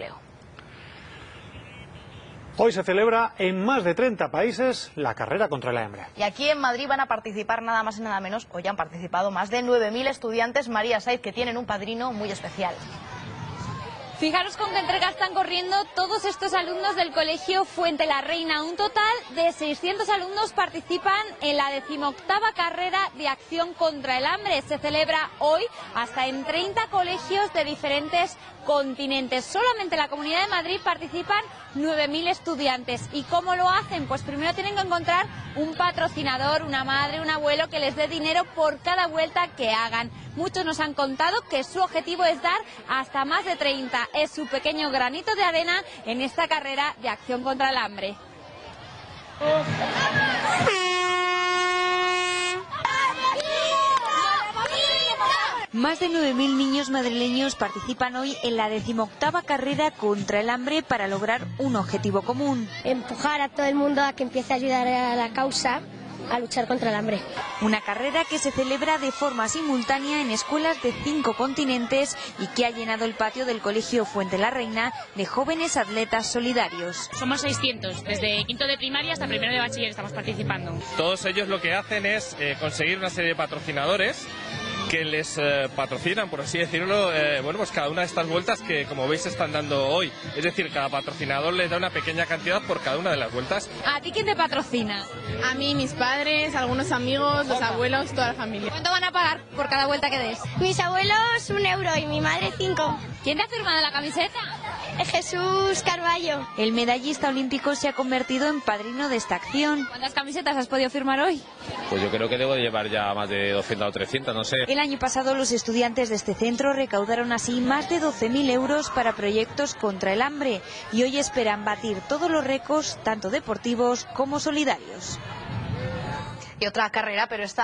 empleo. Hoy se celebra en más de 30 países la carrera contra el hambre. Y aquí en Madrid van a participar nada más y nada menos, hoy han participado más de 9.000 estudiantes María Saiz que tienen un padrino muy especial. Fijaros con qué entrega están corriendo todos estos alumnos del Colegio Fuente la Reina. Un total de 600 alumnos participan en la decimoctava carrera de acción contra el hambre. Se celebra hoy hasta en 30 colegios de diferentes continentes. Solamente en la Comunidad de Madrid participan 9.000 estudiantes. ¿Y cómo lo hacen? Pues primero tienen que encontrar un patrocinador, una madre, un abuelo que les dé dinero por cada vuelta que hagan. Muchos nos han contado que su objetivo es dar hasta más de 30. Es su pequeño granito de arena en esta carrera de acción contra el hambre. Más de 9.000 niños madrileños participan hoy en la decimoctava carrera contra el hambre para lograr un objetivo común. Empujar a todo el mundo a que empiece a ayudar a la causa a luchar contra el hambre. Una carrera que se celebra de forma simultánea en escuelas de cinco continentes y que ha llenado el patio del Colegio Fuente la Reina de jóvenes atletas solidarios. Somos 600, desde quinto de primaria hasta primero de bachiller estamos participando. Todos ellos lo que hacen es eh, conseguir una serie de patrocinadores que les eh, patrocinan, por así decirlo, eh, bueno, pues cada una de estas vueltas que, como veis, se están dando hoy. Es decir, cada patrocinador les da una pequeña cantidad por cada una de las vueltas. ¿A ti quién te patrocina? A mí, mis padres, algunos amigos, los abuelos, toda la familia. ¿Cuánto van a pagar por cada vuelta que des? Mis abuelos un euro y mi madre cinco. ¿Quién te ha firmado la camiseta? Jesús Carballo. El medallista olímpico se ha convertido en padrino de esta acción. ¿Cuántas camisetas has podido firmar hoy? Pues yo creo que debo de llevar ya más de 200 o 300, no sé. El año pasado los estudiantes de este centro recaudaron así más de 12.000 euros para proyectos contra el hambre y hoy esperan batir todos los récords, tanto deportivos como solidarios. Y otra carrera, pero esta